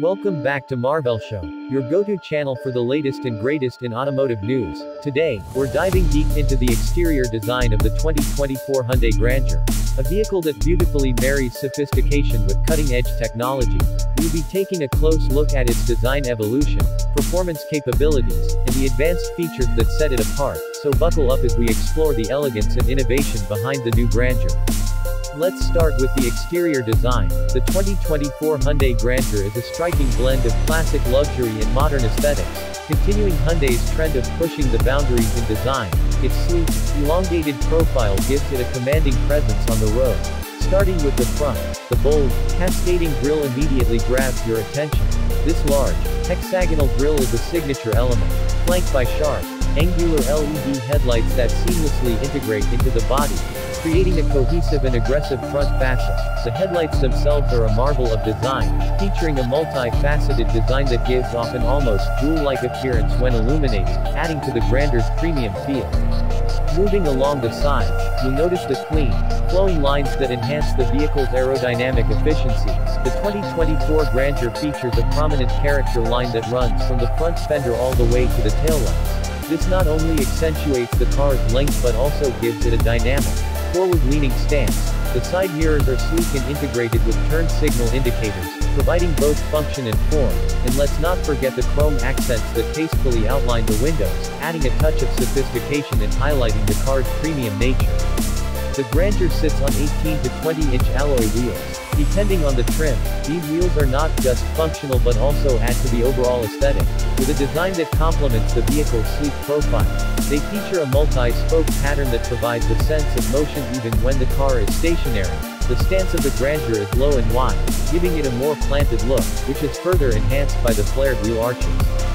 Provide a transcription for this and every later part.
Welcome back to Marvel Show, your go-to channel for the latest and greatest in automotive news. Today, we're diving deep into the exterior design of the 2024 Hyundai Grandeur, a vehicle that beautifully marries sophistication with cutting-edge technology. We'll be taking a close look at its design evolution, performance capabilities, and the advanced features that set it apart, so buckle up as we explore the elegance and innovation behind the new Grandeur. Let's start with the exterior design. The 2024 Hyundai Grandeur is a striking blend of classic luxury and modern aesthetics, continuing Hyundai's trend of pushing the boundaries in design. Its sleek, elongated profile gives it a commanding presence on the road. Starting with the front, the bold, cascading grille immediately grabs your attention. This large, hexagonal grille is a signature element, flanked by sharp, angular LED headlights that seamlessly integrate into the body, creating a cohesive and aggressive front fascia. The headlights themselves are a marvel of design, featuring a multi-faceted design that gives off an almost jewel-like appearance when illuminated, adding to the Grandeur's premium feel. Moving along the sides, you'll notice the clean, flowing lines that enhance the vehicle's aerodynamic efficiency. The 2024 Grandeur features a prominent character line that runs from the front fender all the way to the taillights. This not only accentuates the car's length but also gives it a dynamic, forward-leaning stance. The side mirrors are sleek and integrated with turn signal indicators, providing both function and form. And let's not forget the chrome accents that tastefully outline the windows, adding a touch of sophistication and highlighting the car's premium nature. The Grandeur sits on 18 to 20 inch alloy wheels. Depending on the trim, these wheels are not just functional but also add to the overall aesthetic. With a design that complements the vehicle's sleek profile, they feature a multi-spoke pattern that provides a sense of motion even when the car is stationary. The stance of the Grandeur is low and wide, giving it a more planted look, which is further enhanced by the flared wheel arches.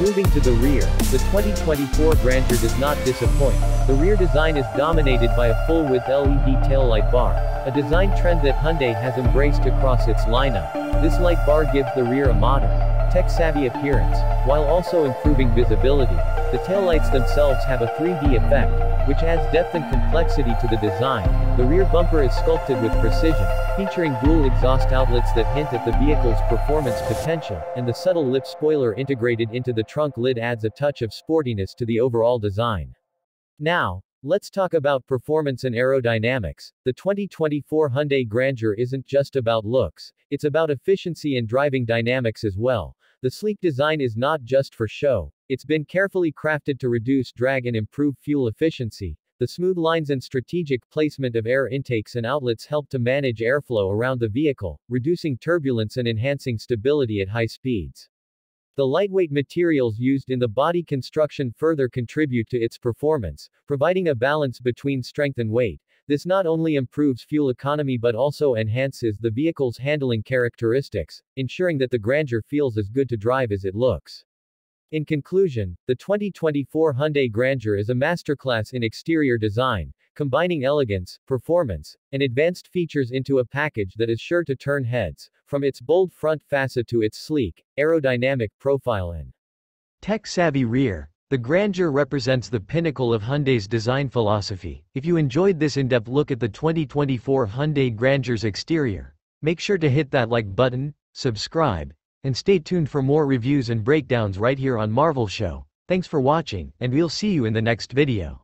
Moving to the rear, the 2024 Grandeur does not disappoint. The rear design is dominated by a full-width LED taillight bar, a design trend that Hyundai has embraced across its lineup. This light bar gives the rear a modern, tech-savvy appearance, while also improving visibility. The taillights themselves have a 3D effect, which adds depth and complexity to the design. The rear bumper is sculpted with precision, featuring dual exhaust outlets that hint at the vehicle's performance potential, and the subtle lip spoiler integrated into the trunk lid adds a touch of sportiness to the overall design. Now, let's talk about performance and aerodynamics. The 2024 Hyundai Grandeur isn't just about looks, it's about efficiency and driving dynamics as well. The sleek design is not just for show, it's been carefully crafted to reduce drag and improve fuel efficiency. The smooth lines and strategic placement of air intakes and outlets help to manage airflow around the vehicle, reducing turbulence and enhancing stability at high speeds. The lightweight materials used in the body construction further contribute to its performance, providing a balance between strength and weight. This not only improves fuel economy but also enhances the vehicle's handling characteristics, ensuring that the Grandeur feels as good to drive as it looks. In conclusion, the 2024 Hyundai Grandeur is a masterclass in exterior design, combining elegance, performance, and advanced features into a package that is sure to turn heads, from its bold front facet to its sleek, aerodynamic profile and tech-savvy rear. The Grandeur represents the pinnacle of Hyundai's design philosophy. If you enjoyed this in-depth look at the 2024 Hyundai Grandeur's exterior, make sure to hit that like button, subscribe, and stay tuned for more reviews and breakdowns right here on Marvel Show. Thanks for watching, and we'll see you in the next video.